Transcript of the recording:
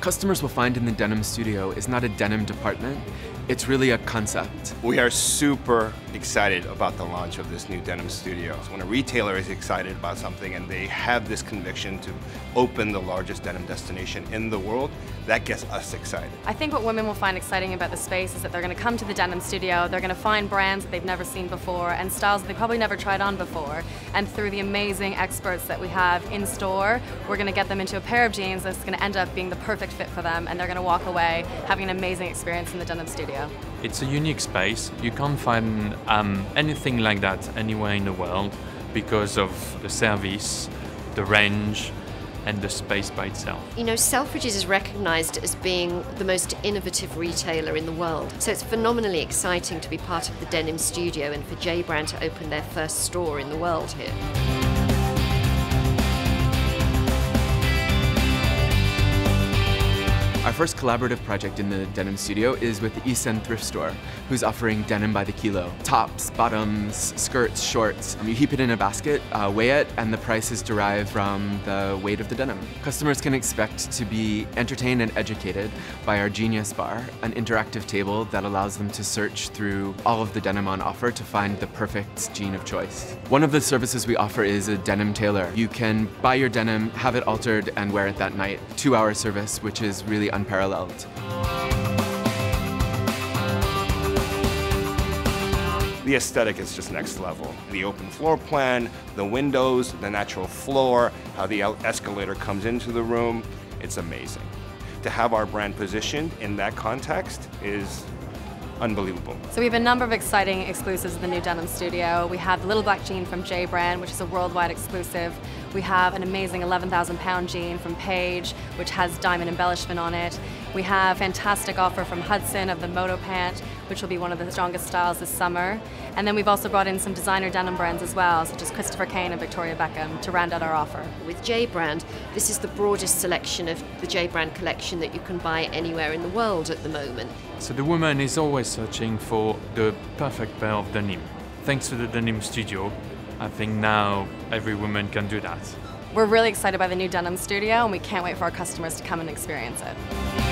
customers will find in the Denim Studio is not a denim department, it's really a concept. We are super excited about the launch of this new Denim Studio. When a retailer is excited about something and they have this conviction to open the largest denim destination in the world, that gets us excited. I think what women will find exciting about the space is that they're going to come to the Denim Studio, they're going to find brands that they've never seen before and styles that they probably never tried on before. And through the amazing experts that we have in store, we're going to get them into a pair of jeans that's going to end up being the perfect fit for them and they're going to walk away having an amazing experience in the Denim Studio. It's a unique space. You can't find um, anything like that anywhere in the world because of the service, the range, and the space by itself. You know, Selfridges is recognised as being the most innovative retailer in the world. So it's phenomenally exciting to be part of the Denim Studio and for J Brand to open their first store in the world here. Our first collaborative project in the Denim Studio is with the East End Thrift Store, who's offering denim by the kilo. Tops, bottoms, skirts, shorts. Um, you heap it in a basket, uh, weigh it, and the price is derived from the weight of the denim. Customers can expect to be entertained and educated by our Genius Bar, an interactive table that allows them to search through all of the denim on offer to find the perfect jean of choice. One of the services we offer is a denim tailor. You can buy your denim, have it altered, and wear it that night. Two hour service, which is really unparalleled. The aesthetic is just next level. The open floor plan, the windows, the natural floor, how the escalator comes into the room, it's amazing. To have our brand positioned in that context is unbelievable. So we have a number of exciting exclusives in the new Denim Studio. We have the Little Black Jean from J Brand, which is a worldwide exclusive. We have an amazing 11,000 pound jean from Paige, which has diamond embellishment on it. We have fantastic offer from Hudson of the Moto Pant, which will be one of the strongest styles this summer. And then we've also brought in some designer denim brands as well, such as Christopher Kane and Victoria Beckham, to round out our offer. With J Brand, this is the broadest selection of the J Brand collection that you can buy anywhere in the world at the moment. So the woman is always searching for the perfect pair of denim. Thanks to the Denim Studio, I think now every woman can do that. We're really excited by the new Denim Studio and we can't wait for our customers to come and experience it.